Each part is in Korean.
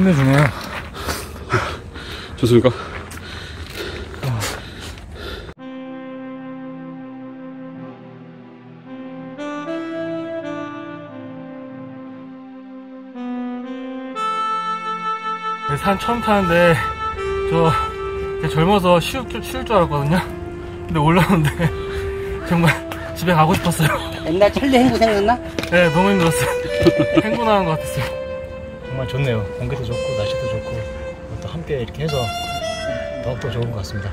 끝내주네요. 좋습니까? 네, 산 처음 타는데 저 젊어서 쉬울 줄, 쉬울 줄 알았거든요. 근데 올라오는데 정말 집에 가고 싶었어요. 옛날 천리 행구 생각나? 네, 너무 힘들었어요. 행군하는 것 같았어요. 정말 좋네요. 공기도 좋고 날씨도 좋고 또 함께 이렇게 해서 더욱더 좋은 것 같습니다.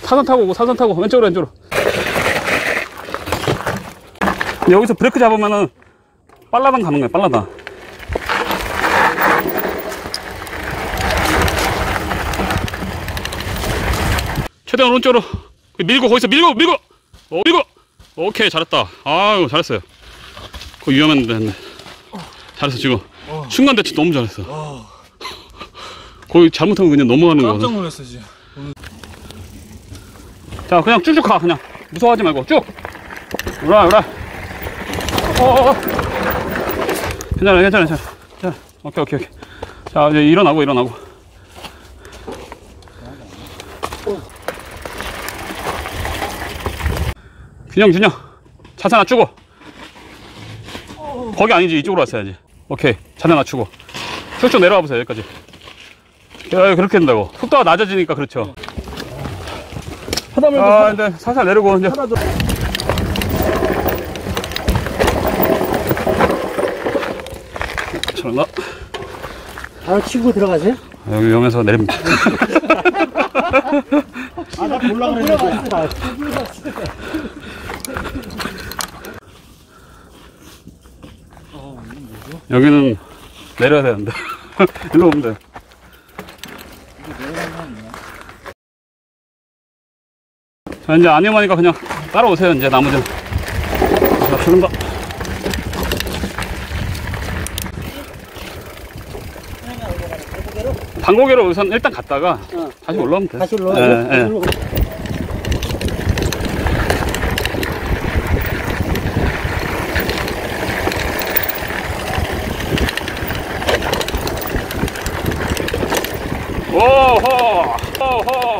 사선 타고 오고 사선 타고 왼쪽으로 왼쪽으로 여기서 브레이크 잡으면은 빨라당 가는 거야 빨라당 최대한 오른쪽으로 밀고 거기서 밀고 밀고 어, 밀고 오케이 잘했다 아유 잘했어요 그거 위험했는데 잘했어 지금 순간 대처 너무 잘했어 거기 잘못하면 그냥 넘어가는 거거든 놀랐어, 지금. 자, 그냥 쭉쭉 가, 그냥. 무서워하지 말고, 쭉! 오라, 오라. 어어어. 괜찮아, 괜찮아, 괜찮아. 자, 오케이, 오케이, 오케이. 자, 이제 일어나고, 일어나고. 균형, 균형. 자세 낮추고. 거기 아니지, 이쪽으로 왔어야지. 오케이. 자세 낮추고. 쭉쭉 내려와 보세요, 여기까지. 야, 그렇게 된다고. 속도가 낮아지니까 그렇죠. 아, 근데 살살 내리고 이제 저런가? 바로 치고 들어가세요? 여기 위험해서 내립니다. 아, 나 올라가 그랬는데. 여기는 내려야 되는데. 일로 오면 돼. 자, 이제 안 위험하니까 그냥 따라오세요, 이제 나머지는. 자, 들어간다. 방고개로 우선 일단 갔다가 어. 다시 올라오면 돼. 다시 올라와. 예, 예. 오호! 오호!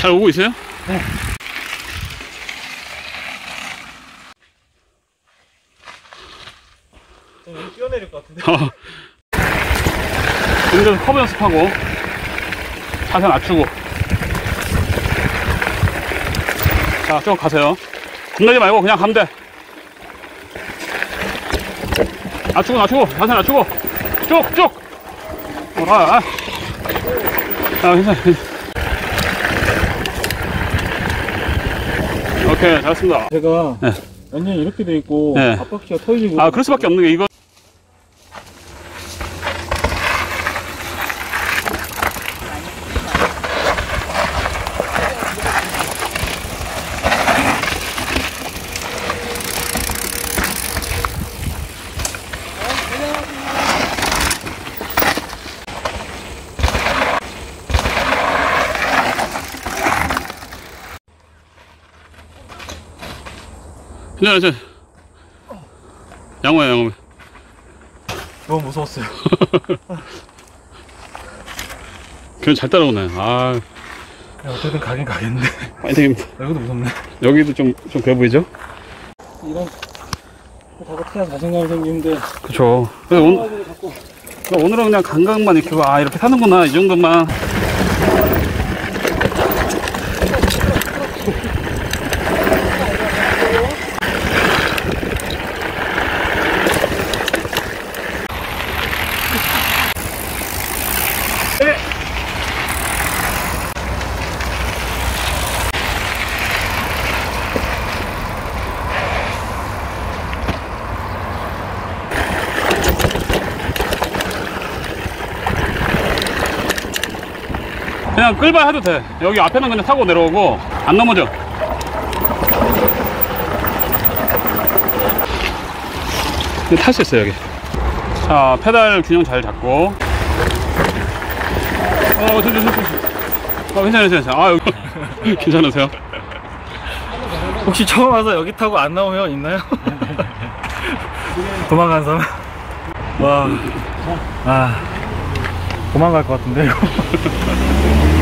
잘 오고 있어요? 뛰어내릴 것 같은데. 어. 운전 커브 연습하고 자세 낮추고 자 쭉 가세요 겁내지 말고 그냥 가면 돼 낮추고 낮추고 자세 낮추고 쭉쭉 아, 아. 아 괜찮아 괜찮아. 오케이 잘했습니다 제가 네. 완전히 이렇게 돼 있고 네. 앞바퀴가 터지고 아 그럴 수밖에 없는 게 이거 괜찮아 괜찮아 양호야 양호 너무 무서웠어요. 그냥 잘 따라오네 아 야, 어쨌든 가긴 가겠는데. 파이팅입니다 여기도 무섭네. 여기도 좀, 좀 그래 보이죠? 이런 거 타고 태야 자신감이 생기는데 그쵸 오늘, 오늘은 그냥 감각만 익히고 아 이렇게 사는구나 이 정도만 그냥 끌바 해도 돼. 여기 앞에는 그냥 타고 내려오고 안 넘어져. 탈 수 있어요 여기. 자 페달 균형 잘 잡고. 어, 됐, 됐. 어, 괜찮아요. 아. 괜찮으세요? 혹시 처음 와서 여기 타고 안형 있나요? 도망간 사람? 와, 아, 도망갈 것 같은데, 이거.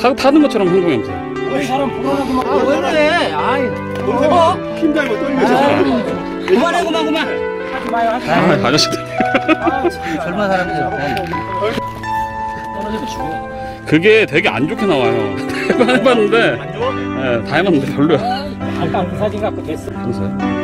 타, 타는 것처럼 행동해보세요. 아왜 그래 아이 어? 힘들고 떨면서 그만해 그만 그만 아, 아저씨들. 젊은 사람들 그게 되게 안 좋게 나와요. 해봤는데, 예, 다 해봤는데 별로야. 잠깐 그 사진 갖고 됐어. 보세요.